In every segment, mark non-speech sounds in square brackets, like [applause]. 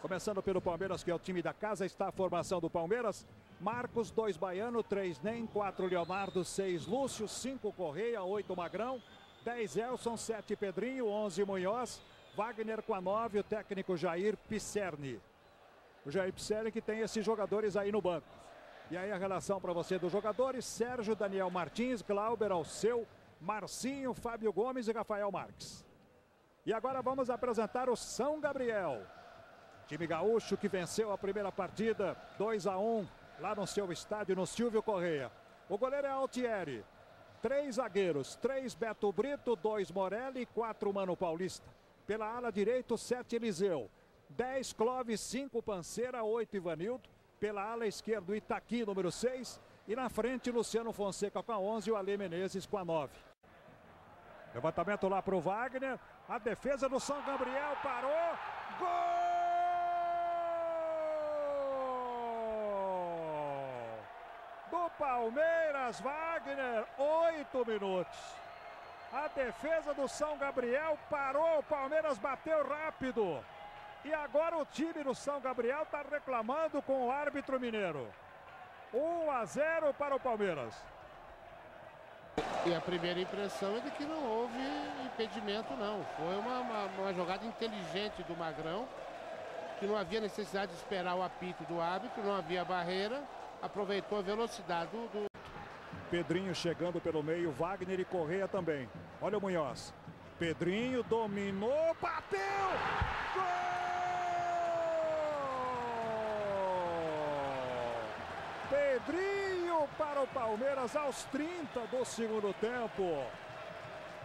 Começando pelo Palmeiras, que é o time da casa, está a formação do Palmeiras. Marcos, dois Baiano, três Nem, quatro Leonardo, seis Lúcio, cinco Correia, oito Magrão, dez Elson, sete Pedrinho, onze Munhoz, Wagner com a nove, o técnico Jair Pisserni. O Jair Pisserni que tem esses jogadores aí no banco. E aí a relação para você dos jogadores, Sérgio, Daniel Martins, Glauber Alceu, Marcinho, Fábio Gomes e Rafael Marques. E agora vamos apresentar o São Gabriel. Time gaúcho que venceu a primeira partida 2 a 1 lá no seu estádio no Silvio Correia. O goleiro é Altieri. Três zagueiros, três Beto Brito, dois Morelli, quatro Mano Paulista. Pela ala direita, sete Eliseu. Dez Clóvis, cinco Panceira, oito Ivanildo. Pela ala esquerda, Itaqui, número seis. E na frente, Luciano Fonseca com a 11 e o Ale Menezes com a 9. Levantamento lá para o Wagner. A defesa do São Gabriel parou. Gol! do Palmeiras, Wagner, oito minutos. A defesa do São Gabriel parou, o Palmeiras bateu rápido. E agora o time do São Gabriel está reclamando com o árbitro mineiro. 1 a 0 para o Palmeiras. E a primeira impressão é de que não houve impedimento, não. Foi uma, uma, uma jogada inteligente do Magrão, que não havia necessidade de esperar o apito do árbitro, não havia barreira aproveitou a velocidade do, do... Pedrinho chegando pelo meio, Wagner e Correia também. Olha o Munhoz. Pedrinho dominou, bateu! Gol! Pedrinho para o Palmeiras aos 30 do segundo tempo.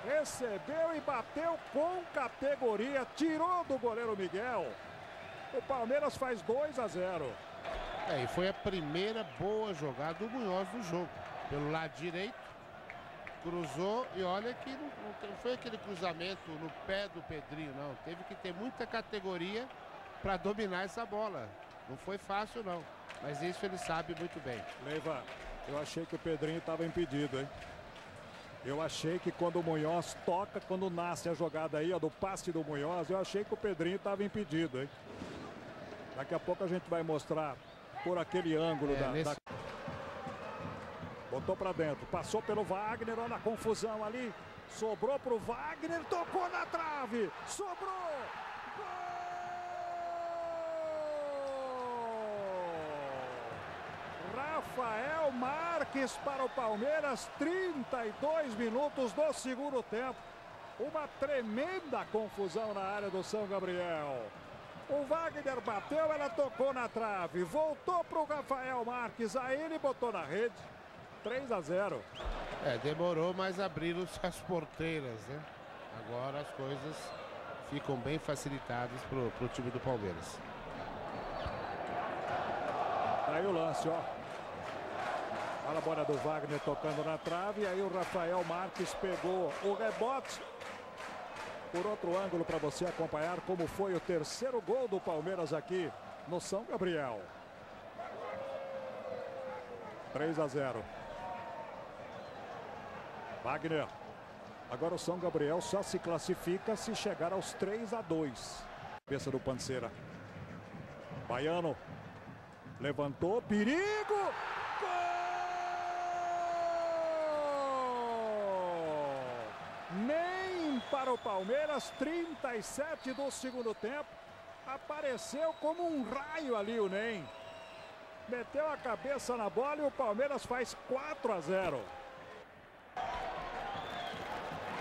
Recebeu e bateu com categoria, tirou do goleiro Miguel. O Palmeiras faz 2 a 0. É, e foi a primeira boa jogada do Munhoz no jogo. Pelo lado direito, cruzou e olha que não, não foi aquele cruzamento no pé do Pedrinho, não. Teve que ter muita categoria para dominar essa bola. Não foi fácil, não. Mas isso ele sabe muito bem. Leiva, eu achei que o Pedrinho estava impedido, hein? Eu achei que quando o Munhoz toca, quando nasce a jogada aí, ó, do passe do Munhoz, eu achei que o Pedrinho estava impedido, hein? Daqui a pouco a gente vai mostrar por aquele ângulo é, da, nesse... da... Botou para dentro, passou pelo Wagner, olha a confusão ali. Sobrou pro Wagner, tocou na trave, sobrou. Gol! Rafael Marques para o Palmeiras, 32 minutos do segundo tempo. Uma tremenda confusão na área do São Gabriel. O Wagner bateu, ela tocou na trave. Voltou para o Rafael Marques. Aí ele botou na rede. 3 a 0. É, demorou, mas abriram-se [laughs] as porteiras, né? Agora as coisas ficam bem facilitadas para o time do Palmeiras. Aí o lance, ó. Olha a bola do Wagner tocando na trave. Aí o Rafael Marques pegou o rebote por outro ângulo para você acompanhar como foi o terceiro gol do Palmeiras aqui no São Gabriel. 3 a 0. Wagner. Agora o São Gabriel só se classifica se chegar aos 3 a 2. Cabeça do Panceira. Baiano. Levantou, perigo! Para o Palmeiras, 37 do segundo tempo. Apareceu como um raio ali o NEM. Meteu a cabeça na bola e o Palmeiras faz 4 a 0.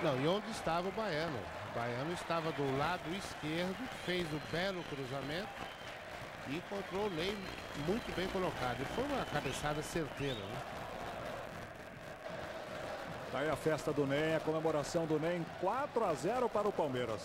Não, e onde estava o Baiano? O Baiano estava do lado esquerdo, fez o belo cruzamento e encontrou o Ney muito bem colocado. E foi uma cabeçada certeira, né? Tá aí a festa do NEM, a comemoração do NEM, 4 a 0 para o Palmeiras.